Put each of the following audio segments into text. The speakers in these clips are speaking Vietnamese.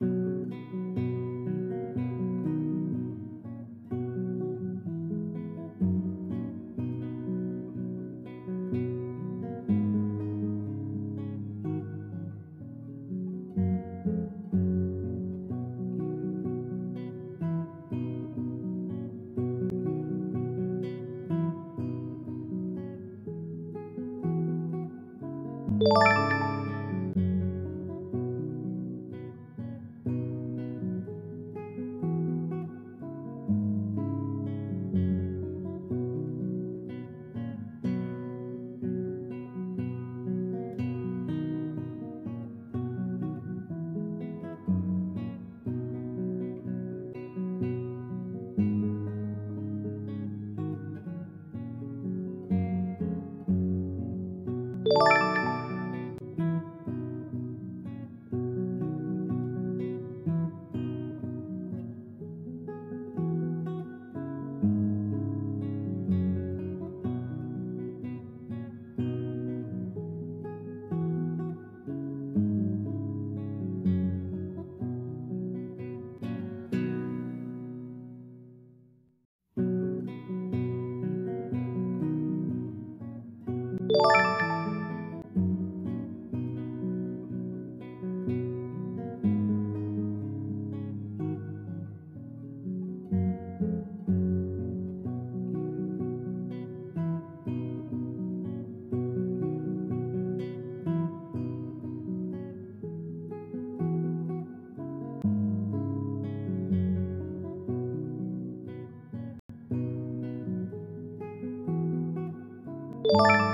you. you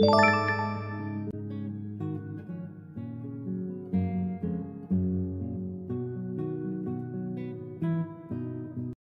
Música